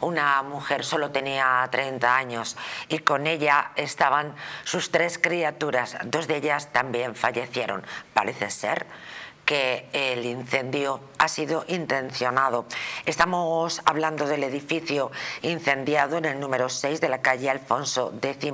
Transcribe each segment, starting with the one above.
una mujer, solo tenía 30 años y con ella estaban sus tres criaturas. Dos de ellas también fallecieron. Parece ser que el incendio ha sido intencionado. Estamos hablando del edificio incendiado en el número 6 de la calle Alfonso X,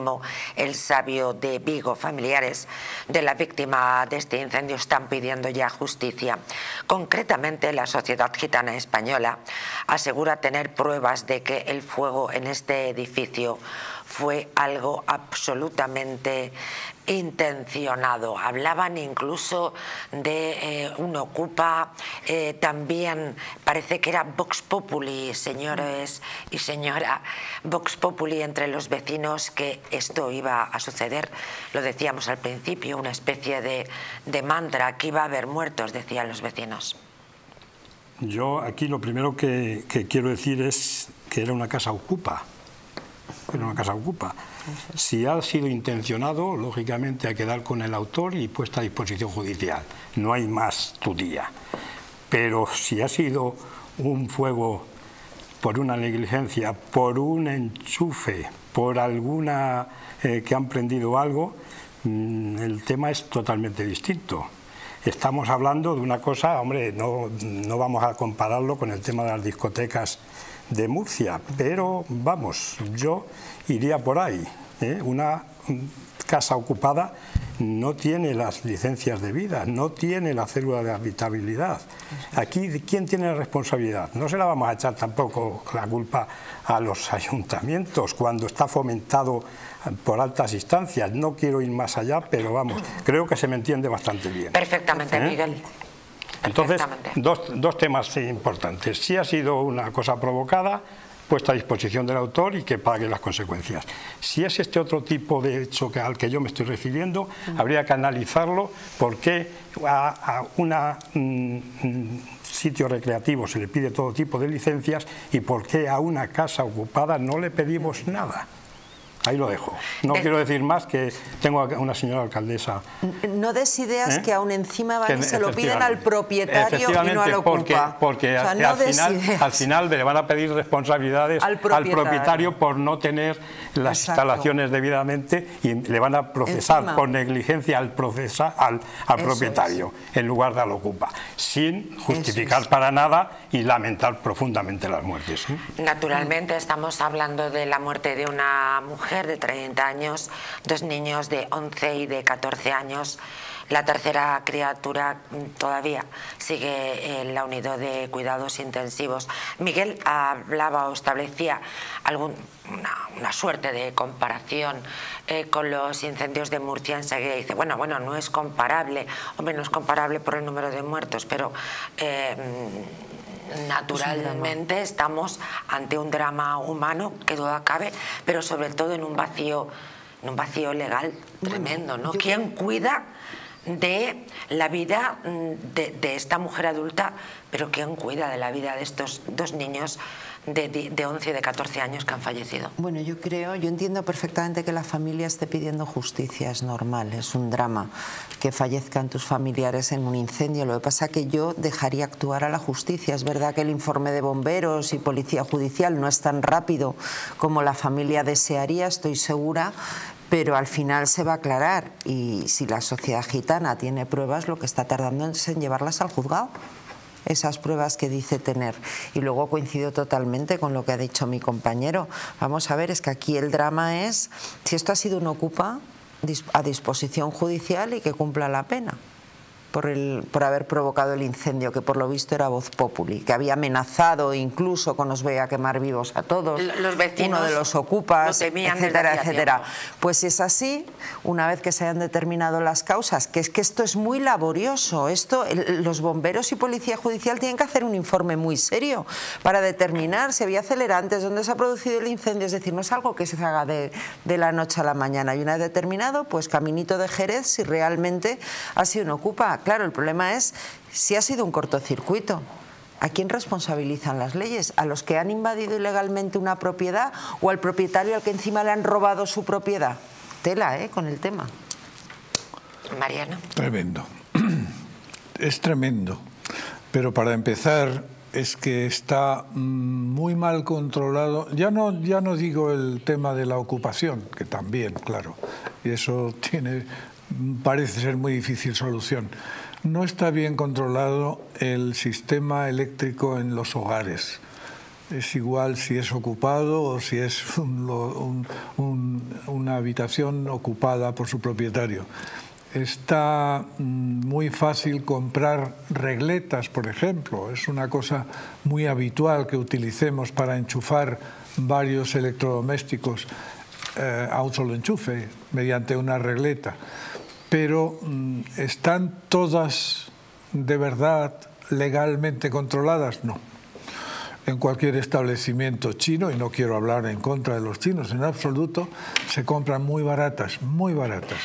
el Sabio de Vigo. Familiares de la víctima de este incendio están pidiendo ya justicia. Concretamente, la Sociedad Gitana Española asegura tener pruebas de que el fuego en este edificio fue algo absolutamente intencionado. Hablaban incluso de eh, un ocupa, eh, también parece que era Vox Populi, señores y señora, Vox Populi entre los vecinos que esto iba a suceder. Lo decíamos al principio, una especie de, de mantra, que iba a haber muertos, decían los vecinos. Yo aquí lo primero que, que quiero decir es que era una casa ocupa en una casa ocupa. Si ha sido intencionado, lógicamente hay que dar con el autor y puesta a disposición judicial. No hay más tu día. Pero si ha sido un fuego por una negligencia, por un enchufe, por alguna eh, que han prendido algo, mm, el tema es totalmente distinto. Estamos hablando de una cosa, hombre, no, no vamos a compararlo con el tema de las discotecas de Murcia, pero vamos, yo iría por ahí. ¿eh? Una casa ocupada no tiene las licencias de vida, no tiene la célula de habitabilidad. Aquí, ¿quién tiene la responsabilidad? No se la vamos a echar tampoco la culpa a los ayuntamientos cuando está fomentado por altas instancias. No quiero ir más allá, pero vamos, creo que se me entiende bastante bien. Perfectamente, ¿Eh? Miguel. Entonces, dos, dos temas importantes. Si ha sido una cosa provocada, puesta a disposición del autor y que pague las consecuencias. Si es este otro tipo de hecho al que yo me estoy refiriendo, habría que analizarlo porque a, un mm, sitio recreativo se le pide todo tipo de licencias y por qué a una casa ocupada no le pedimos nada. Ahí lo dejo. No quiero decir más que tengo una señora alcaldesa. No des ideas ¿Eh? que aún encima van y se lo piden al propietario y no al ocupa. Porque, al, final, le van a pedir responsabilidades al propietario, por no tener las instalaciones debidamente y le van a procesar por negligencia al, procesa, al, propietario en lugar de al ocupa, sin justificar para nada y lamentar profundamente las muertes. Naturalmente estamos hablando de la muerte de una mujer de 30 años, dos niños de 11 y de 14 años. La tercera criatura todavía sigue en la unidad de cuidados intensivos. Miguel hablaba o establecía algún, una, suerte de comparación eh, con los incendios de Murcia enseguida dice, bueno, bueno, no es comparable, hombre, no es comparable por el número de muertos, pero eh, naturalmente estamos ante un drama humano que duda cabe, pero sobre todo en un vacío, en un vacío legal tremendo, ¿no? ¿Quién cuida de la vida mm, de, esta mujer adulta, pero quién cuida de la vida de estos dos niños? de, de, 11 y de 14 años que han fallecido. Bueno, yo creo, yo entiendo perfectamente que la familia esté pidiendo justicia, es normal, es un drama que fallezcan tus familiares en un incendio. Lo que pasa es que yo dejaría actuar a la justicia. Es verdad que el informe de bomberos y policía judicial no es tan rápido como la familia desearía, estoy segura, pero al final se va a aclarar y si la sociedad gitana tiene pruebas, lo que está tardando es en llevarlas al juzgado esas pruebas que dice tener. Y luego coincido totalmente con lo que ha dicho mi compañero. Vamos a ver, es que aquí el drama es si esto ha sido un ocupa a disposición judicial y que cumpla la pena por, el, por haber provocado el incendio, que por lo visto era Voz Populi, que había amenazado incluso con nos veía quemar vivos a todos, los vecinos uno de los ocupas, etcétera, etcétera. Pues es así, una vez que se hayan determinado las causas, que es que esto es muy laborioso, esto los bomberos y policía judicial tienen que hacer un informe muy serio para determinar si había acelerantes, dónde se ha producido el incendio, es decir, no es algo que se haga de, de la noche a la mañana. Y una vez determinado, pues caminito de Jerez, si realmente ha sido un ocupa Claro, el problema es si ha sido un cortocircuito. ¿A quién responsabilizan las leyes? ¿A los que han invadido ilegalmente una propiedad o al propietario al que encima le han robado su propiedad? Tela, ¿eh? Con el tema. Mariana. Tremendo. Es tremendo. Pero para empezar, es que está mm, muy mal controlado. Ya no, ya no digo el tema de la ocupación, que también, claro, y eso tiene, parece ser muy difícil solución. No está bien controlado el sistema eléctrico en los hogares. Es igual si es ocupado o si es una habitación ocupada por su propietario está mm, muy fácil comprar regletas, por ejemplo. Es una cosa muy habitual que utilicemos para enchufar varios electrodomésticos eh, a un solo enchufe mediante una regleta. Pero mm, ¿están todas de verdad legalmente controladas? No. En cualquier establecimiento chino, y no quiero hablar en contra de los chinos en absoluto, se compran muy baratas, muy baratas.